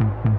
Mm-hmm.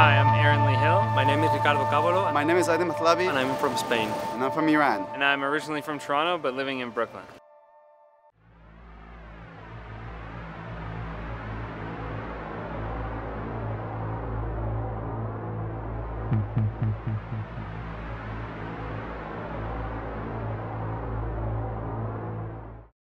Hi, I'm Aaron Li-Hill. My name is Ricardo Cavolo. My name is Aydin Matlabi, and I'm from Spain. and I'm from Iran. And I'm originally from Toronto, but living in Brooklyn. Mm-hmm.